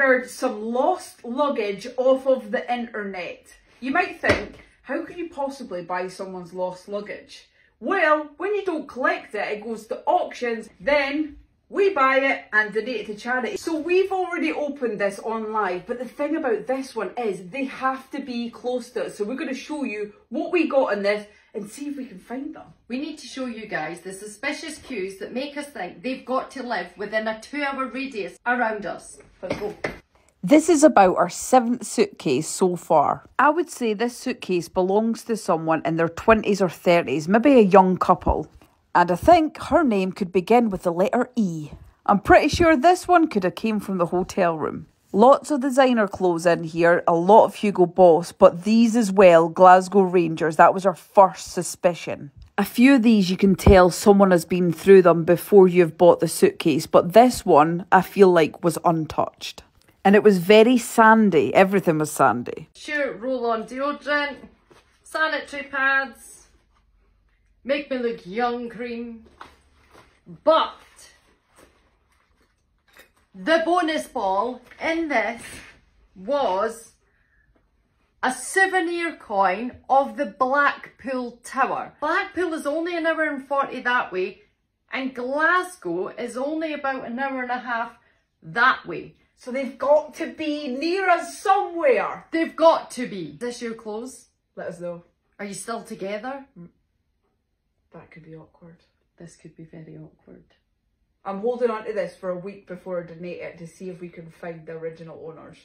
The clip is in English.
ordered some lost luggage off of the internet. You might think, how could you possibly buy someone's lost luggage? Well, when you don't collect it, it goes to auctions, then we buy it and donate it to charity. So we've already opened this online, but the thing about this one is they have to be close to us. So we're going to show you what we got in this and see if we can find them. We need to show you guys the suspicious cues that make us think they've got to live within a two hour radius around us. Let's go. This is about our seventh suitcase so far. I would say this suitcase belongs to someone in their 20s or 30s, maybe a young couple. And I think her name could begin with the letter E. I'm pretty sure this one could have came from the hotel room. Lots of designer clothes in here, a lot of Hugo Boss, but these as well, Glasgow Rangers, that was our first suspicion. A few of these you can tell someone has been through them before you've bought the suitcase, but this one I feel like was untouched. And it was very sandy, everything was sandy. Sure, roll on deodorant, sanitary pads, make me look young cream, but the bonus ball in this was a souvenir coin of the Blackpool Tower. Blackpool is only an hour and 40 that way and Glasgow is only about an hour and a half that way. So they've got to be near us somewhere. They've got to be. Is this your clothes? Let us know. Are you still together? That could be awkward. This could be very awkward. I'm holding on to this for a week before I donate it to see if we can find the original owners.